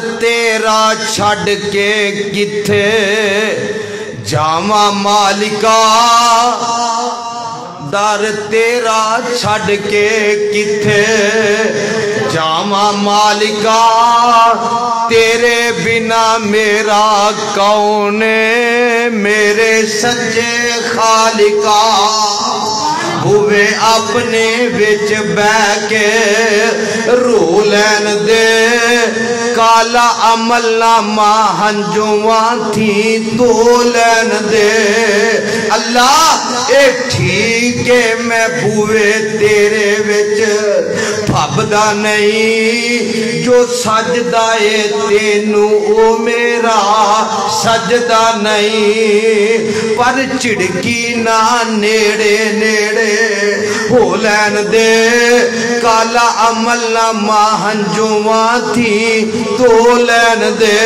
तेरा छड़ के किथे जावा मालिका? दर तेरा छड़ के किथे जावा मालिका? तेरे बिना मेरा कौन मेरे सच्चे खालिका? हुए अपने बिच बह के रू लैन दे। काला अमल नामा हंजुआ थी तो लैन दे। अल्लाह, ए ठीक है, मैं बुए तेरे बिच फबदा नहीं, जो सजदा है तेनू, ओ मेरा सजदा नहीं। पर झिड़की ना नेड़े नेड़े हो लैन दे, काला अमल नामा हंजुआ थी तो लैन दे।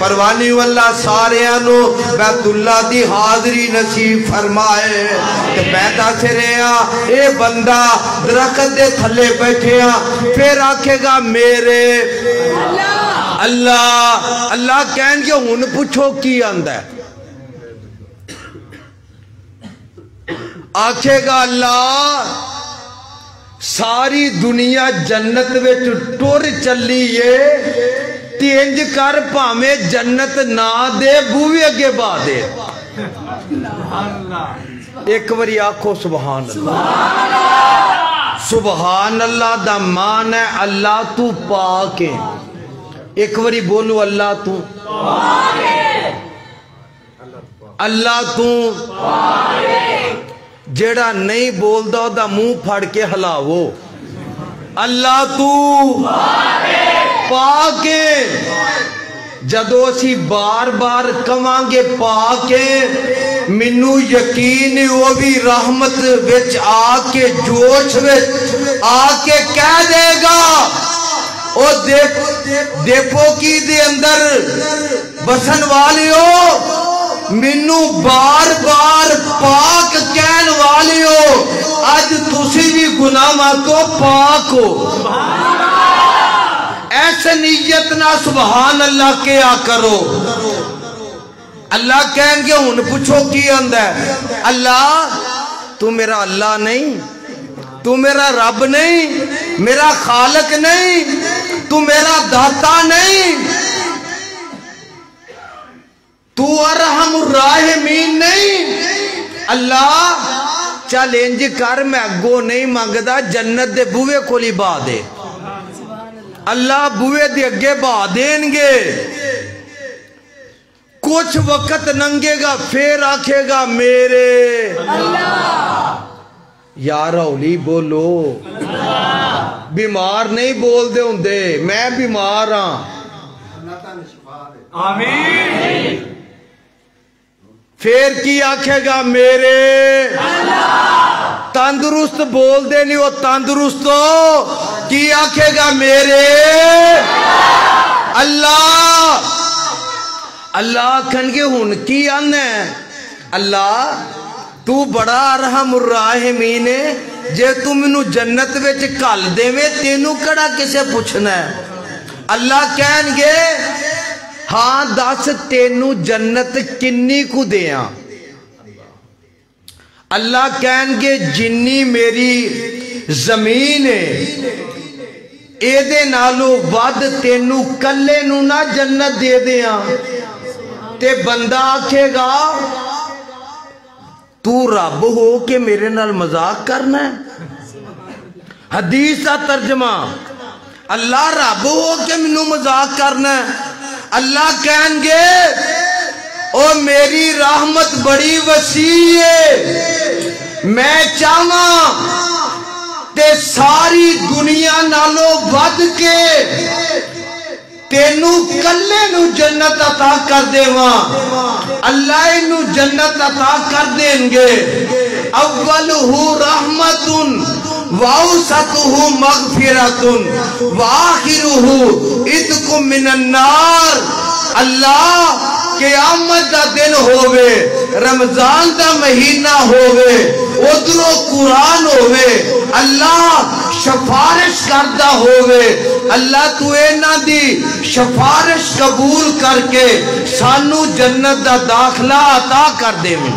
परवानी वाला सारिया बैतुल्ला दी हाजरी नसीब फरमाए, ते मैं दस रहा ये बंदा दरखत के थले बैठे आ फिर आखेगा मेरे अल्लाह। अल्लाह कह हूँ पूछो की आंदा है? आखेगा अल्लाह सारी दुनिया जन्नत विच टुर चली है तेंज कर भावे जन्नत ना दे बूहे अगे बा दे। एक बारी आखो सुबहान अल्लाह। सुबहान अल्लाह दा मान है, अल्लाह तू पाक है। एक बारी बोलो, अल्लाह तू। अल्लाह तू। जेड़ा नहीं बोलता ओदा मुँह फड़ के हिलावो। अल्लाह तू। पा जदों असी बार बार कवांगे पा के मैनू यकीन वो भी रहमत आके, जोश आके कह देगा। ओ देख देखो की दे अंदर बसन वालियो, मैनू बार बार पाक कहन वालियो। अज तुसी भी गुनाह तो पाक। हो ऐसे नीयत ना सुबहान अल्लाह के आ करो। अल्लाह कहेंगे हूँ पूछो, की आंदा अल्लाह, तू मेरा अल्लाह नहीं, तू मेरा रब नहीं, मेरा खालक नहीं, तू मेरा दाता नहीं। तू अरहम राहमीन नहीं। अल्लाह चल इंज कर, मैं अगो नहीं मंगदा, जन्नत दे बूहे कोली बा दे। अल्लाह बूहे दे अगे बा देंगे कुछ वक्त नंगेगा फिर आखेगा मेरे। यार हौली बोलो। बीमार नहीं बोलते होंगे मैं बीमार हाँ। फिर की आखेगा मेरे। तंदुरुस्त बोलते नहीं वो तंदुरुस्त हो। की आखेगा मेरे? अल्लाह। अल्लाह आखन के हुन की आन अल्लाह, तू बड़ा रहमुराहिमीन है, जे तू मैनू जन्नत विच घल देवे, तेनू कड़ा किसे पूछना है? अल्लाह कहनगे हाँ दस, तेनू जन्नत किन्नी कु देया अल्लाह कहनगे जिन्नी मेरी ज़मीन है ਇਹਦੇ ਨਾਲੋਂ ਵੱਧ ਤੈਨੂੰ ਕੱਲੇ ਨੂੰ ਨਾ ਜੰਨਤ ਦੇ ਦਿਆਂ ਤੇ ਬੰਦਾ ਆਖੇਗਾ ਤੂੰ ਰੱਬ ਹੋ ਕੇ ਮੇਰੇ ਨਾਲ ਮਜ਼ਾਕ ਕਰਨਾ ਹਦੀਸ ਦਾ ਤਰਜਮਾ ਅੱਲਾ ਰੱਬ ਹੋ ਕੇ ਮੈਨੂੰ ਮਜ਼ਾਕ ਕਰਨਾ ਅੱਲਾ ਕਹਿਣਗੇ ਉਹ ਮੇਰੀ ਰਹਿਮਤ ਬੜੀ ਵਸੀ ਏ ਮੈਂ ਚਾਹਾਂ ਤੇ ਸਾਰੀ ਦੁਨੀਆ ਨਾਲੋਂ ਵੱਧ ਕੇ तेनू कले जन्नत अता कर देवा। अल्लाह इन जन्नत अता कर देंगे। अव्वल हु रहमत वाउसतहु मगफिरतुन वाखिरहु इतकु मिनन्नार अल्लाह कयामत का दिन होवे, रमज़ान का महीना होवे, उधरों कुरान होवे अल्लाह सिफारिश करता हो अल्लाह तू इना की सिफारिश कबूल करके सानू जन्नत का दाखला अता कर देवे।